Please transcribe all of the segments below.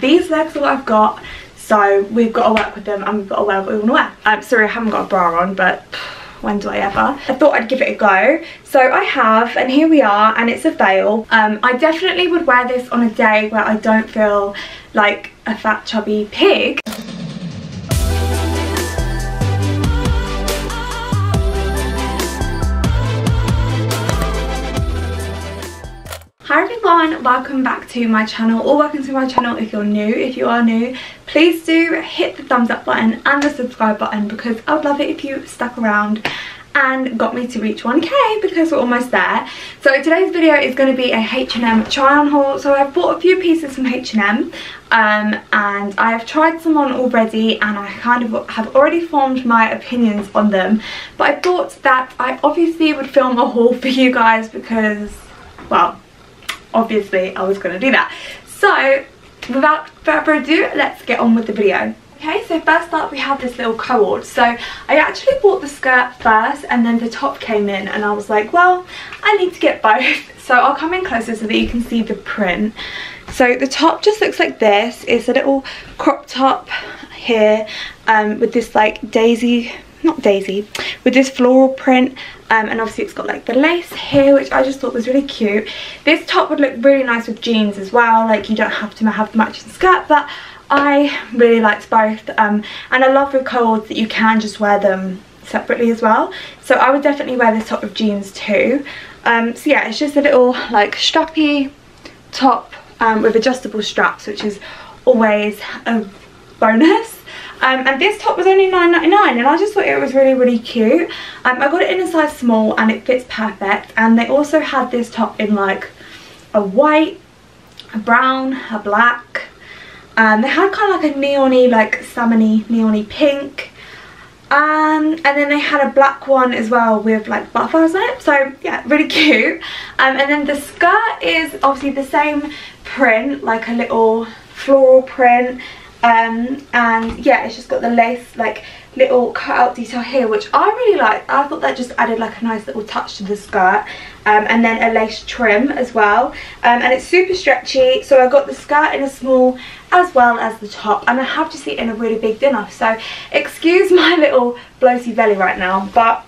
these legs are what I've got. So we've got to work with them and we've got to wear what we want to wear. Um, sorry, I haven't got a bra on, but when do I ever? I thought I'd give it a go. So I have, and here we are, and it's a veil. Um, I definitely would wear this on a day where I don't feel like a fat chubby pig. Hi everyone, welcome back to my channel or welcome to my channel if you're new. If you are new, please do hit the thumbs up button and the subscribe button because I would love it if you stuck around and got me to reach 1k because we're almost there. So today's video is going to be a H&M try on haul. So I've bought a few pieces from H&M um, and I have tried some on already and I kind of have already formed my opinions on them. But I thought that I obviously would film a haul for you guys because, well, obviously I was going to do that. So without further ado, let's get on with the video. Okay, so first up we have this little co-ord. So I actually bought the skirt first and then the top came in and I was like, well, I need to get both. So I'll come in closer so that you can see the print. So the top just looks like this. It's a little crop top here um, with this like daisy not daisy with this floral print um, and obviously it's got like the lace here which I just thought was really cute. This top would look really nice with jeans as well like you don't have to have the matching skirt but I really liked both um, and I love with co-ords that you can just wear them separately as well. So I would definitely wear this top with jeans too. Um, so yeah it's just a little like strappy top um, with adjustable straps which is always a bonus um, and this top was only $9.99 and I just thought it was really really cute. Um, I got it in a size small and it fits perfect. And they also had this top in like a white a brown a black. Um, they had kind of like a neony like salmony neony pink. Um, and then they had a black one as well with like butterflies on it. So yeah really cute. Um, and then the skirt is obviously the same print like a little floral print um, and yeah it's just got the lace like little cutout detail here which I really like. I thought that just added like a nice little touch to the skirt um, and then a lace trim as well. Um, and it's super stretchy so I got the skirt in a small as well as the top and I have just eaten a really big dinner. So excuse my little bloaty belly right now but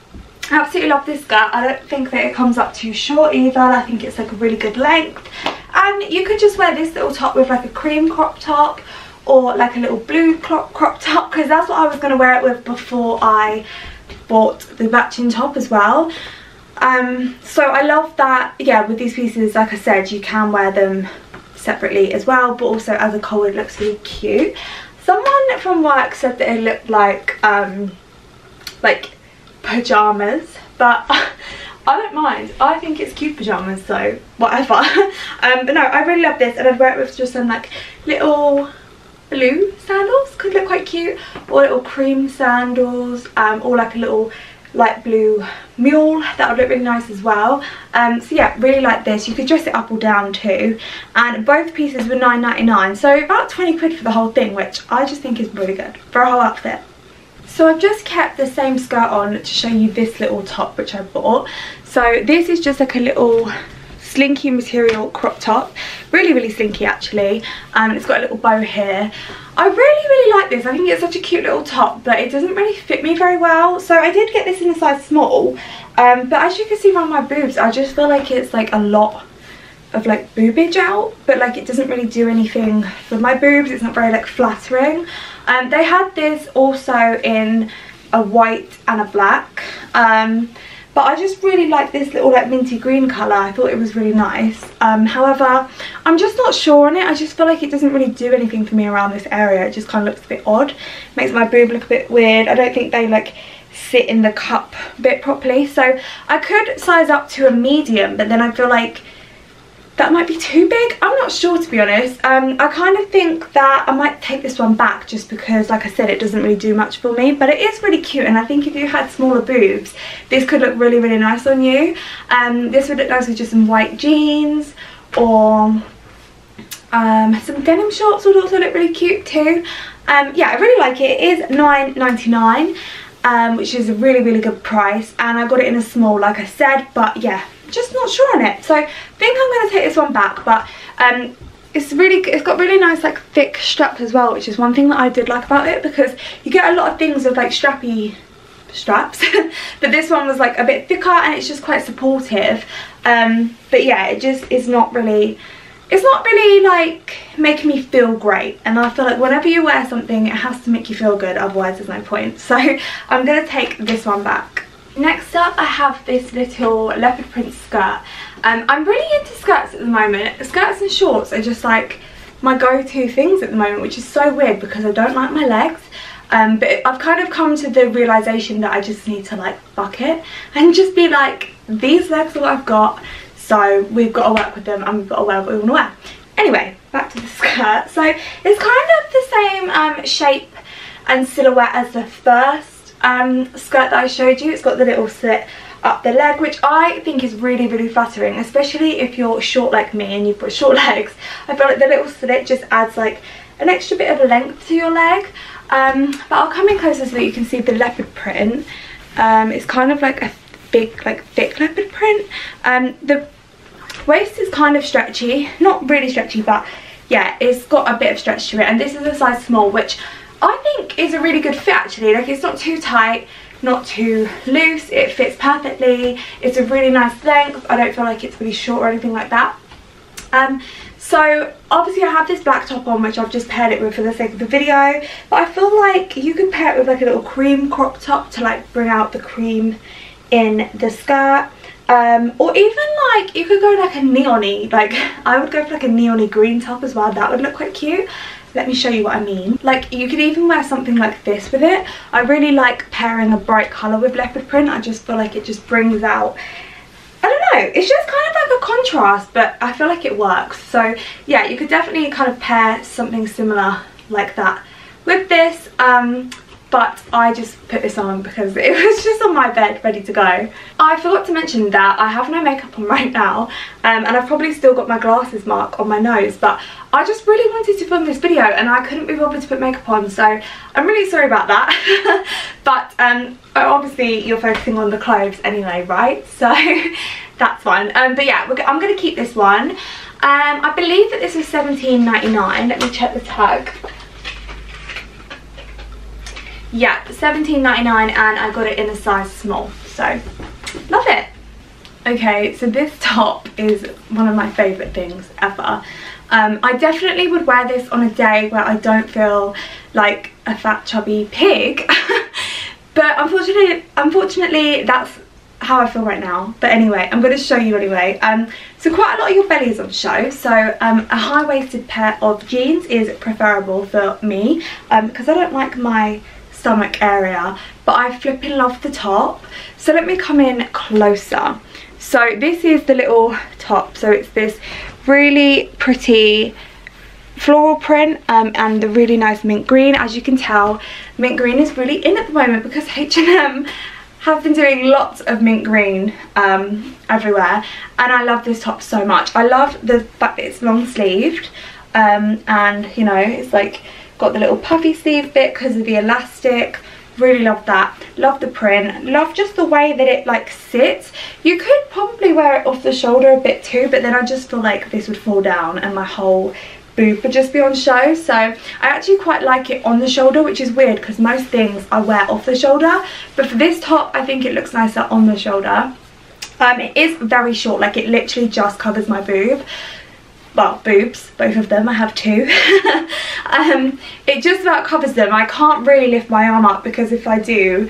I absolutely love this skirt. I don't think that it comes up too short either. I think it's like a really good length. And you could just wear this little top with like a cream crop top or like a little blue crop, crop top because that's what I was going to wear it with before I bought the matching top as well. Um, so I love that, yeah, with these pieces, like I said, you can wear them separately as well, but also as a co-ord it looks really cute. Someone from work said that it looked like, um, like pyjamas, but I don't mind. I think it's cute pyjamas, so whatever. um, but no, I really love this, and I'd wear it with just some like little blue sandals could look quite cute. Or little cream sandals um, or like a little light blue mule that would look really nice as well. Um, so yeah really like this. You could dress it up or down too. And both pieces were 9.99 so about 20 quid for the whole thing which I just think is really good for a whole outfit. So I've just kept the same skirt on to show you this little top which I bought. So this is just like a little slinky material crop top really really slinky actually. And um, it's got a little bow here. I really really like this. I think it's such a cute little top but it doesn't really fit me very well. So I did get this in a size small um, but as you can see around my boobs I just feel like it's like a lot of like boobage out but like it doesn't really do anything for my boobs. It's not very like flattering. Um, they had this also in a white and a black. Um, but I just really like this little like minty green colour. I thought it was really nice. Um, however, I'm just not sure on it. I just feel like it doesn't really do anything for me around this area. It just kind of looks a bit odd. Makes my boob look a bit weird. I don't think they like sit in the cup bit properly. So I could size up to a medium, but then I feel like that might be too big? I'm not sure to be honest. Um, i kind of think that i might take this one back just because like i said it doesn't really do much for me but it is really cute and i think if you had smaller boobs this could look really really nice on you. Um, this would look nice with just some white jeans or um, some denim shorts would also look really cute too. Um, yeah i really like it. It is 9.99 um, which is a really really good price and I got it in a small like I said but yeah just not sure on it. So I think I'm going to take this one back. But um, it's really it's got really nice like thick straps as well which is one thing that I did like about it because you get a lot of things with like strappy straps but this one was like a bit thicker and it's just quite supportive um but yeah it just is not really it's not really like making me feel great and I feel like whenever you wear something it has to make you feel good otherwise there's no point so I'm gonna take this one back next up I have this little leopard print skirt um, I'm really into skirts at the moment skirts and shorts are just like my go-to things at the moment which is so weird because I don't like my legs um, but I've kind of come to the realisation that I just need to like fuck it and just be like these legs are what I've got so we've got to work with them and we've got to wear what we want to wear. Anyway, back to the skirt. So it's kind of the same um, shape and silhouette as the first um, skirt that I showed you. It's got the little slit up the leg which I think is really really flattering especially if you're short like me and you've got short legs. I feel like the little slit just adds like an extra bit of length to your leg. Um, but I'll come in closer so that you can see the leopard print. Um, it's kind of like a big like thick leopard print. Um, the waist is kind of stretchy. Not really stretchy but yeah it's got a bit of stretch to it. And this is a size small which I think is a really good fit actually. Like it's not too tight not too loose. It fits perfectly. It's a really nice length. I don't feel like it's really short or anything like that. Um so obviously I have this black top on which I've just paired it with for the sake of the video. But I feel like you could pair it with like a little cream crop top to like bring out the cream in the skirt. Um, or even like you could go like a neony. Like I would go for like a neony green top as well. That would look quite cute let me show you what I mean. Like you could even wear something like this with it. I really like pairing a bright colour with leopard print. I just feel like it just brings out I don't know it's just kind of like a contrast but I feel like it works. So yeah you could definitely kind of pair something similar like that with this. Um but I just put this on because it was just on my bed ready to go. I forgot to mention that I have no makeup on right now um, and I've probably still got my glasses mark on my nose but I just really wanted to film this video and I couldn't be bothered to put makeup on so I'm really sorry about that. But um, obviously you're focusing on the clothes anyway right? So that's fine. Um, but yeah I'm going to keep this one. Um, I believe that this was 17.99 let me check the tag yeah 17.99 and I got it in a size small so love it. Okay so this top is one of my favorite things ever. Um, I definitely would wear this on a day where I don't feel like a fat chubby pig but unfortunately unfortunately that's how I feel right now. But anyway I'm going to show you anyway. Um, so quite a lot of your belly is on show so um, a high-waisted pair of jeans is preferable for me because um, I don't like my stomach area but I flipping love the top. So let me come in closer. So this is the little top. So it's this really pretty floral print um, and the really nice mint green. As you can tell mint green is really in at the moment because H&M have been doing lots of mint green um, everywhere. And I love this top so much. I love the fact that it's long sleeved um, and you know it's like got the little puffy sleeve bit because of the elastic. Really love that. Love the print. Love just the way that it like sits. You could probably wear it off the shoulder a bit too but then i just feel like this would fall down and my whole boob would just be on show. So i actually quite like it on the shoulder which is weird because most things i wear off the shoulder but for this top i think it looks nicer on the shoulder. Um, it is very short like it literally just covers my boob well boobs both of them i have two. Um, it just about covers them. I can't really lift my arm up because if i do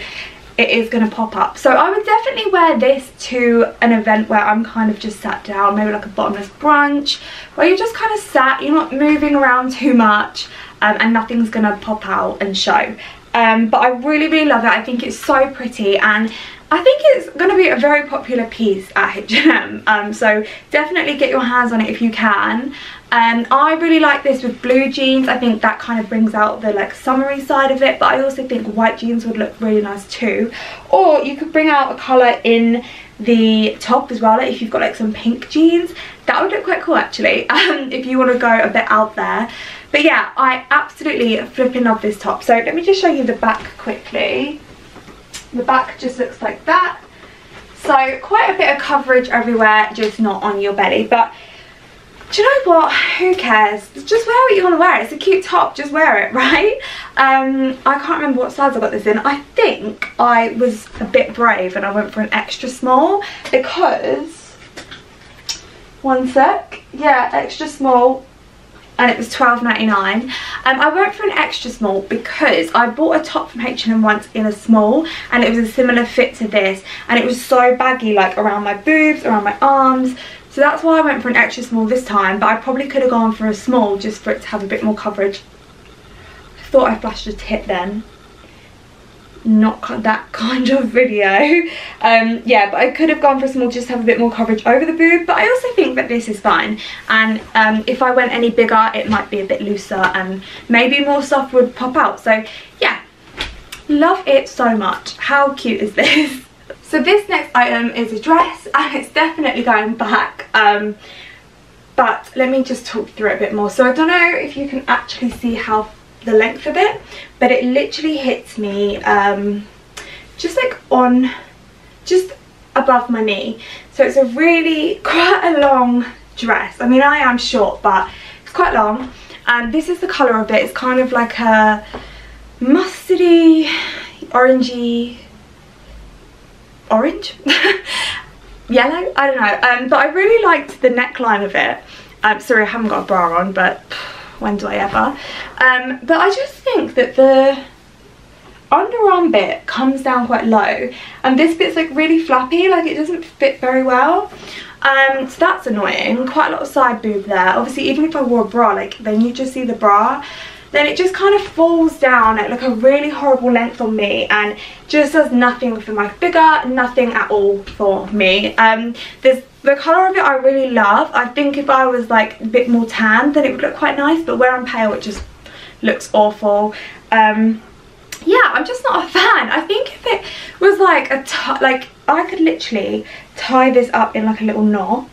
it is going to pop up. So i would definitely wear this to an event where i'm kind of just sat down maybe like a bottomless brunch where you're just kind of sat you're not moving around too much um, and nothing's going to pop out and show. Um, but I really really love it. I think it's so pretty and I think it's going to be a very popular piece at H&M, um, so definitely get your hands on it if you can. Um, I really like this with blue jeans, I think that kind of brings out the like summery side of it, but I also think white jeans would look really nice too. Or you could bring out a colour in the top as well, like if you've got like some pink jeans, that would look quite cool actually, um, if you want to go a bit out there. But yeah, I absolutely flipping love this top. So let me just show you the back quickly the back just looks like that so quite a bit of coverage everywhere just not on your belly but do you know what? Who cares? Just wear what you want to wear. It's a cute top. Just wear it, right? Um, I can't remember what size I got this in. I think I was a bit brave and I went for an extra small because... One sec. Yeah, extra small and it was $12.99 um, I went for an extra small because I bought a top from H&M once in a small and it was a similar fit to this and it was so baggy like around my boobs, around my arms. So that's why I went for an extra small this time but I probably could have gone for a small just for it to have a bit more coverage. I thought I flashed a tip then not that kind of video. Um yeah but i could have gone for a small just have a bit more coverage over the boob but i also think that this is fine. And um if i went any bigger it might be a bit looser and maybe more stuff would pop out. So yeah. Love it so much. How cute is this? So this next item is a dress and it's definitely going back um but let me just talk through it a bit more. So i don't know if you can actually see how the length of it but it literally hits me um, just like on just above my knee. So it's a really quite a long dress. I mean I am short but it's quite long. And this is the colour of it. It's kind of like a mustardy orangey orange? Yellow? I don't know. Um, but I really liked the neckline of it. Um, sorry I haven't got a bra on but when do I ever. Um, but I just think that the underarm bit comes down quite low and this bit's like really flappy like it doesn't fit very well. Um, so that's annoying. Quite a lot of side boob there. Obviously even if I wore a bra like then you just see the bra then it just kind of falls down at like a really horrible length on me and just does nothing for my figure nothing at all for me. Um there's the colour of it I really love. I think if I was like a bit more tan then it would look quite nice but where I'm pale it just looks awful. Um yeah i'm just not a fan. I think if it was like a like i could literally tie this up in like a little knot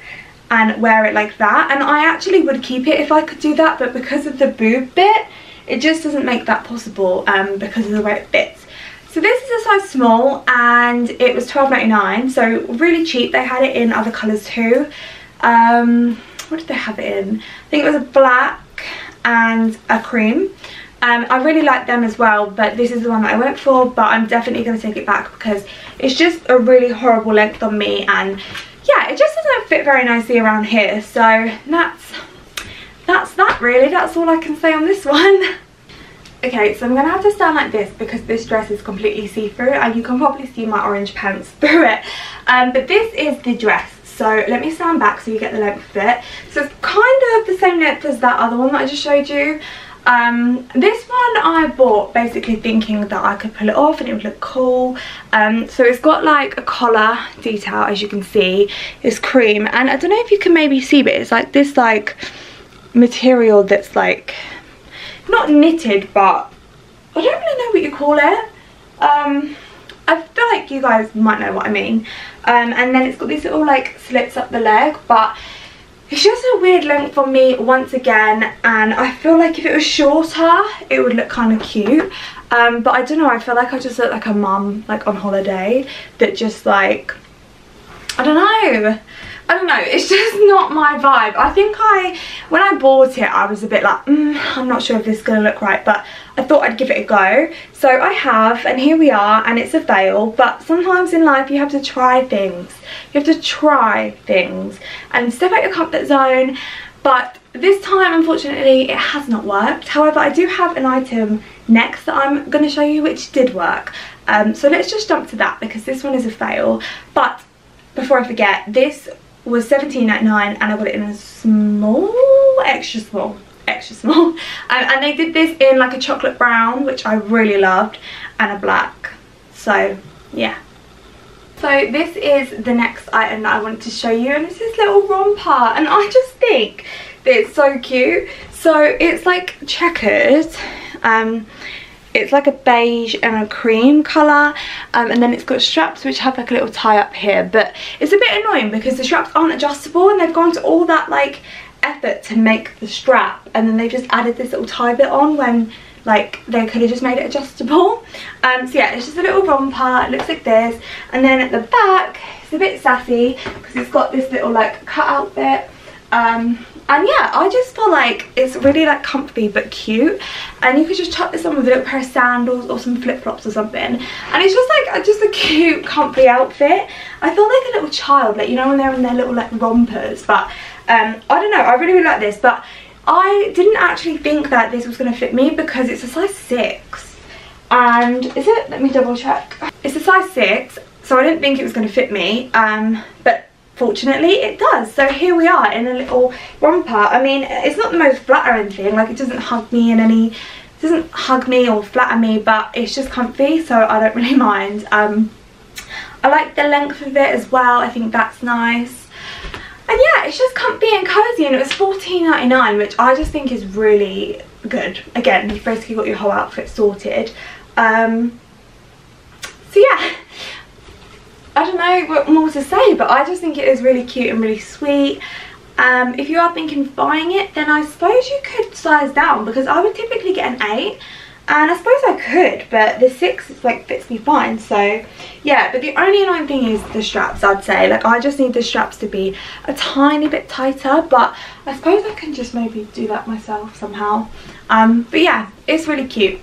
and wear it like that and i actually would keep it if i could do that but because of the boob bit it just doesn't make that possible um, because of the way it fits. So this is a size small and it was $12.99 so really cheap. They had it in other colours too. Um, what did they have it in? I think it was a black and a cream. Um, I really like them as well but this is the one that I went for but I'm definitely going to take it back because it's just a really horrible length on me and yeah it just doesn't fit very nicely around here so that's that's that really that's all I can say on this one okay so I'm gonna have to stand like this because this dress is completely see-through and you can probably see my orange pants through it. Um, but this is the dress. So let me stand back so you get the length of it. So it's kind of the same length as that other one that I just showed you. Um, this one I bought basically thinking that I could pull it off and it would look cool. Um, so it's got like a collar detail as you can see. It's cream and I don't know if you can maybe see but it's like this like material that's like not knitted but I don't really know what you call it. Um, I feel like you guys might know what I mean. Um, and then it's got these little like slits up the leg but it's just a weird length for me once again and I feel like if it was shorter it would look kind of cute. Um, but I don't know I feel like I just look like a mum like on holiday that just like I don't know I don't know, it's just not my vibe. I think I, when I bought it, I was a bit like, mm, I'm not sure if this is going to look right, but I thought I'd give it a go. So I have, and here we are, and it's a fail, but sometimes in life you have to try things. You have to try things and step out your comfort zone, but this time, unfortunately, it has not worked. However, I do have an item next that I'm going to show you which did work. Um, so let's just jump to that because this one is a fail. But before I forget, this was 17.99 and I got it in a small, extra small, extra small. Um, and they did this in like a chocolate brown, which I really loved, and a black. So, yeah. So this is the next item that I wanted to show you and it's this little romper and I just think that it's so cute. So it's like checkered. Um, it's like a beige and a cream colour um, and then it's got straps which have like a little tie up here but it's a bit annoying because the straps aren't adjustable and they've gone to all that like effort to make the strap and then they've just added this little tie bit on when like they could have just made it adjustable. Um so yeah it's just a little romper it looks like this and then at the back it's a bit sassy because it's got this little like cut out bit um and yeah I just feel like it's really like comfy but cute. And you could just chuck this on with a little pair of sandals or some flip-flops or something. And it's just like just a cute comfy outfit. I feel like a little child like you know when they're in their little like rompers. But um I don't know I really, really like this. But I didn't actually think that this was going to fit me because it's a size 6 and is it? Let me double check. It's a size 6 so I didn't think it was going to fit me. Um but fortunately it does. So here we are in a little romper. I mean it's not the most flattering thing like it doesn't hug me in any it doesn't hug me or flatter me but it's just comfy so i don't really mind. Um i like the length of it as well. I think that's nice. And yeah it's just comfy and cozy and it was 14.99 which i just think is really good. Again you've basically got your whole outfit sorted. Um so yeah I don't know what more to say, but I just think it is really cute and really sweet. Um, if you are thinking of buying it, then I suppose you could size down because I would typically get an 8 and I suppose I could but the 6 like fits me fine so yeah but the only annoying thing is the straps I'd say. Like I just need the straps to be a tiny bit tighter but I suppose I can just maybe do that myself somehow. Um, but yeah it's really cute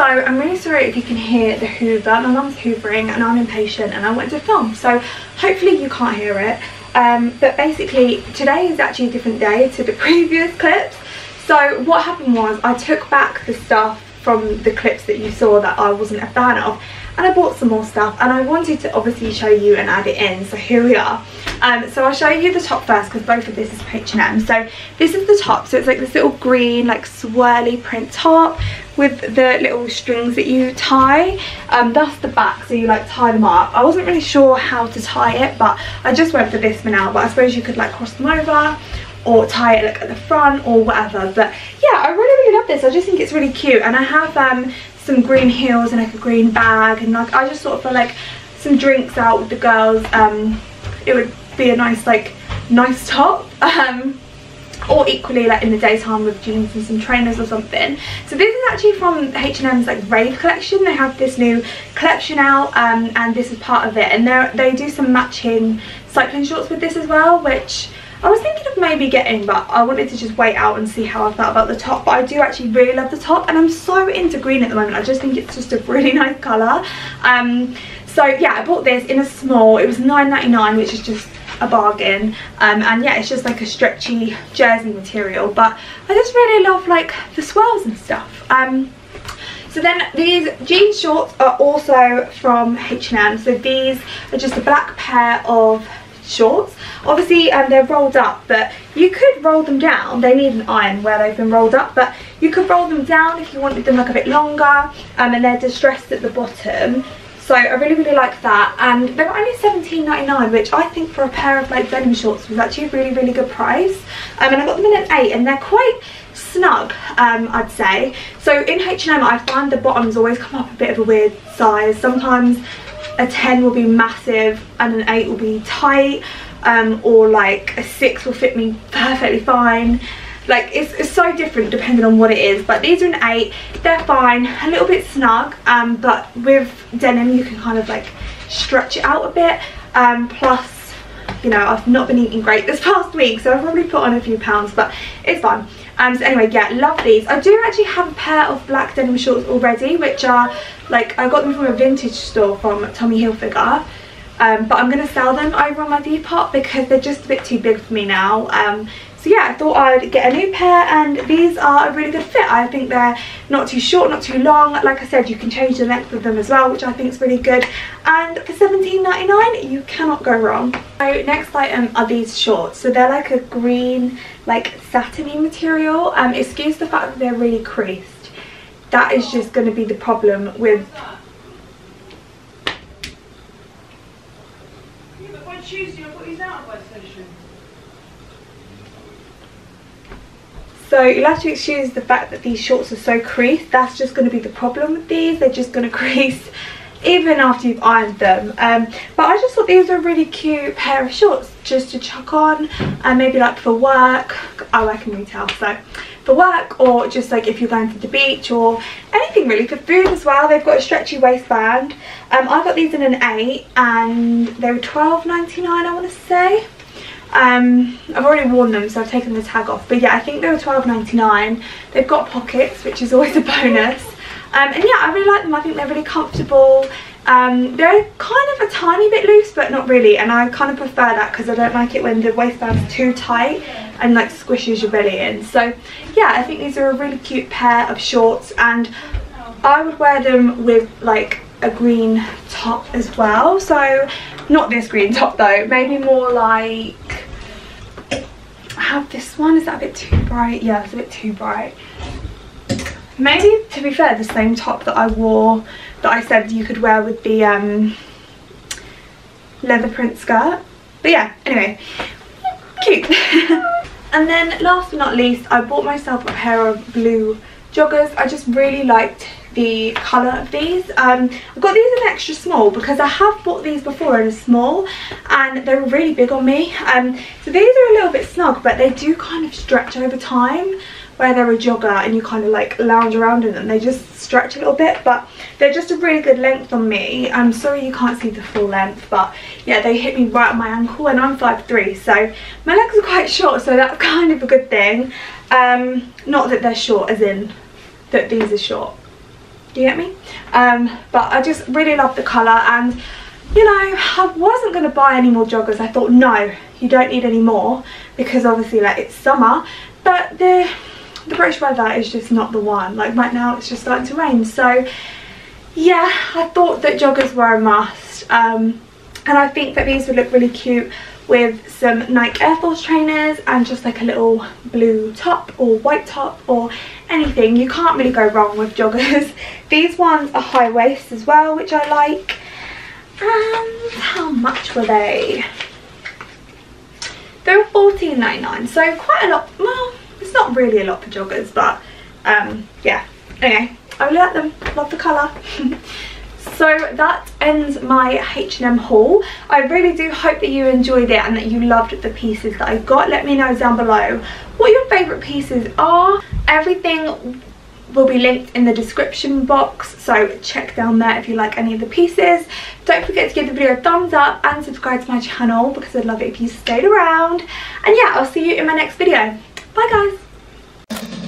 So I'm really sorry if you can hear the hoover. My mum's hoovering and I'm impatient and I want to film. So hopefully you can't hear it. Um, but basically today is actually a different day to the previous clips. So what happened was I took back the stuff from the clips that you saw that I wasn't a fan of and I bought some more stuff and I wanted to obviously show you and add it in so here we are. Um, so I'll show you the top first because both of this is H&M so this is the top so it's like this little green like swirly print top with the little strings that you tie. Um, that's the back so you like tie them up. I wasn't really sure how to tie it but I just went for this for now but I suppose you could like cross them over or tie it like at the front or whatever. But yeah I really really love this. I just think it's really cute. And I have um, some green heels and like a green bag. And like I just sort of feel like some drinks out with the girls um it would be a nice like nice top. Um or equally like in the daytime with jeans and some trainers or something. So this is actually from H&M's like rave collection. They have this new collection out um, and this is part of it. And they they do some matching cycling shorts with this as well which I was thinking of maybe getting but I wanted to just wait out and see how I felt about the top but I do actually really love the top and I'm so into green at the moment. I just think it's just a really nice colour. Um, so yeah I bought this in a small it was 9.99 which is just a bargain. Um, and yeah it's just like a stretchy jersey material but I just really love like the swirls and stuff. Um, so then these jean shorts are also from H&M so these are just a black pair of shorts. Obviously um, they're rolled up but you could roll them down. They need an iron where they've been rolled up but you could roll them down if you wanted them like a bit longer um, and they're distressed at the bottom. So I really really like that and they're only 17.99, which I think for a pair of like denim shorts was actually a really really good price. Um, and I got them in an 8 and they're quite snug um, I'd say. So in H&M I find the bottoms always come up a bit of a weird size. Sometimes a 10 will be massive and an 8 will be tight um, or like a 6 will fit me perfectly fine. Like it's, it's so different depending on what it is but these are an 8 they're fine a little bit snug um, but with denim you can kind of like stretch it out a bit. Um, plus you know I've not been eating great this past week so I've probably put on a few pounds but it's fine um, so anyway yeah love these. I do actually have a pair of black denim shorts already which are like I got them from a vintage store from Tommy Hilfiger. Um, but I'm going to sell them over on my Depop because they're just a bit too big for me now. Um, so yeah I thought I'd get a new pair and these are a really good fit. I think they're not too short not too long. Like I said you can change the length of them as well which I think is really good. And for 17.99 you cannot go wrong. So next item are these shorts. So they're like a green like satiny material um excuse the fact that they're really creased. That is just going to be the problem with So you'll have to excuse the fact that these shorts are so creased. That's just going to be the problem with these. They're just going to crease even after you've ironed them. Um, but I just thought these were a really cute pair of shorts just to chuck on and maybe like for work. I work in retail so for work or just like if you're going to the beach or anything really for food as well they've got a stretchy waistband um, I got these in an 8 and they were 12.99 I want to say Um, I've already worn them so I've taken the tag off. But yeah I think they were 12.99 They've got pockets which is always a bonus. Um, and yeah I really like them. I think they're really comfortable. Um, they're kind of a tiny bit loose but not really. And I kind of prefer that because I don't like it when the waistband's too tight and like squishes your belly in. So yeah I think these are a really cute pair of shorts. And I would wear them with like a green top as well. So not this green top though maybe more like I have this one is that a bit too bright? Yeah it's a bit too bright. Maybe to be fair the same top that I wore that I said you could wear with the um, leather print skirt. But yeah anyway cute. And then last but not least I bought myself a pair of blue joggers. I just really liked the colour of these. Um, I got these in extra small because I have bought these before in a small and they were really big on me. Um, so these are a little bit snug but they do kind of stretch over time where they're a jogger and you kind of like lounge around in them. They just stretch a little bit but they're just a really good length on me. I'm sorry you can't see the full length but yeah they hit me right on my ankle and I'm 5'3", so my legs are quite short so that's kind of a good thing. Um, not that they're short as in that these are short do you get me? Um, but i just really love the color and you know i wasn't going to buy any more joggers. I thought no you don't need any more because obviously like it's summer. But the the british weather is just not the one. Like right now it's just starting to rain. So yeah i thought that joggers were a must. Um, and i think that these would look really cute with some Nike Air Force trainers and just like a little blue top or white top or anything. You can't really go wrong with joggers. These ones are high waist as well, which I like. And how much were they? They were $14.99, so quite a lot. Well, it's not really a lot for joggers, but um, yeah. Anyway, I really like them. Love the colour. So that ends my H&M haul. I really do hope that you enjoyed it and that you loved the pieces that I got. Let me know down below what your favourite pieces are. Everything will be linked in the description box so check down there if you like any of the pieces don't forget to give the video a thumbs up and subscribe to my channel because i'd love it if you stayed around and yeah i'll see you in my next video bye guys